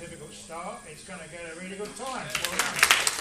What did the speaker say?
difficult start, it's going to get a really good time.